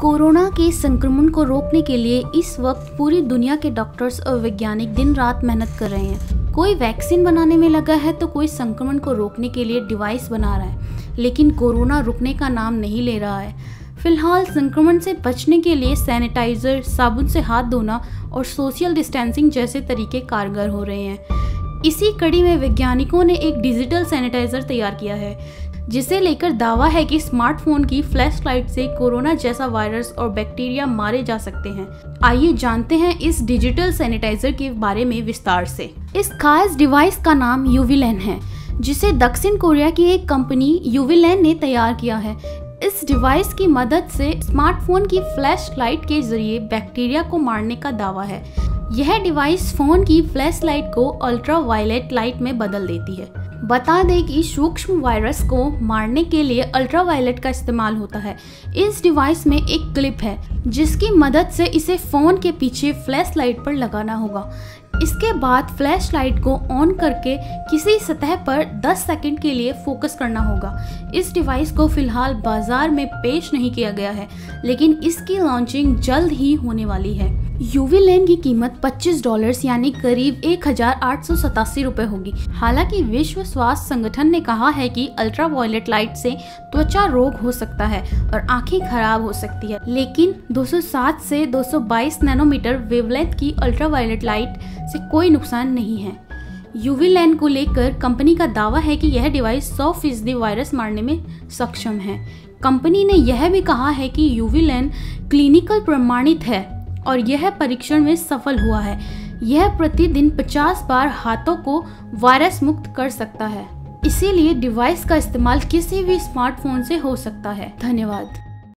Corona के संक्रमण को रोकने के लिए इस वक्त पूरी दुनिया के डॉक्टर्स और वैज्ञानिक दिन रात मेहनत कर रहे हैं। कोई वैक्सीन बनाने में लगा है तो कोई संक्रमण को रोकने के लिए डिवाइस बना रहा है, लेकिन कोरोना रुकने का नाम नहीं ले रहा है। फ़िलहाल संक्रमण से बचने के लिए सैनिटाइजर, साबुन से हाथ धोना और सोशल डिस्टेंसिंग जैसे तरीके कारगर हो रहे हैं। इसी कड़ी में वैज्ञानिकों ने एक डिजिटल सैनिटाइजर तैयार किया है जिसे लेकर दावा है कि स्मार्टफ़ोन की फ्लैश लाइट से कोरोना जैसा वायरस और बैक्टीरिया मारे जा सकते हैं। आइए जानते हैं इस डिजिटल सैनिटाइजर के बारे में विस्तार से। इस खास डिवाइस का नाम यूविलेन है, जिसे दक्षिण कोरिया की एक कंपनी यूविलेन ने तैयार किया है। इस डिवाइस की मदद से स्मार्टफ़ोन की फ्लैश लाइट के ज़रिए बैक्टीरिया को मारने का दावा है। यह डिवाइस फ़ोन की फ्लैश लाइट को अल्ट्रा वायलेट लाइट में बदल देती है। बता दें कि सूक्ष्म वायरस को मारने के लिए अल्ट्रावायलेट का इस्तेमाल होता है। इस डिवाइस में एक क्लिप है, जिसकी मदद से इसे फ़ोन के पीछे फ्लैश लाइट पर लगाना होगा। इसके बाद फ्लैश लाइट को ऑन करके किसी सतह पर 10 सेकंड के लिए फोकस करना होगा। इस डिवाइस को फ़िलहाल बाज़ार में पेश नहीं किया गया है, लेकिन इसकी लॉन्चिंग जल्द ही होने वाली है। यूवी लेन की कीमत 25 डॉलर्स, यानी करीब एक हज़ार सौ होगी। हालाँकि विश्व स्वास्थ्य संगठन ने कहा है कि अल्ट्रा वायलेट लाइट से त्वचा रोग हो सकता है और आँखें खराब हो सकती है। लेकिन 207 से 222 नैनोमीटर वेवलेंथ की अल्ट्रा वायलेट लाइट से कोई नुकसान नहीं है। यूवी लैन को लेकर कंपनी का दावा है कि यह डिवाइस 100 फ़ीसदी वायरस मारने में सक्षम है। कंपनी ने यह भी कहा है कि यूवी लैन क्लिनिकल प्रमाणित है। और यह परीक्षण में सफल हुआ है। यह प्रतिदिन 50 बार हाथों को वायरस मुक्त कर सकता है। इसीलिए डिवाइस का इस्तेमाल किसी भी स्मार्टफ़ोन से हो सकता है। धन्यवाद।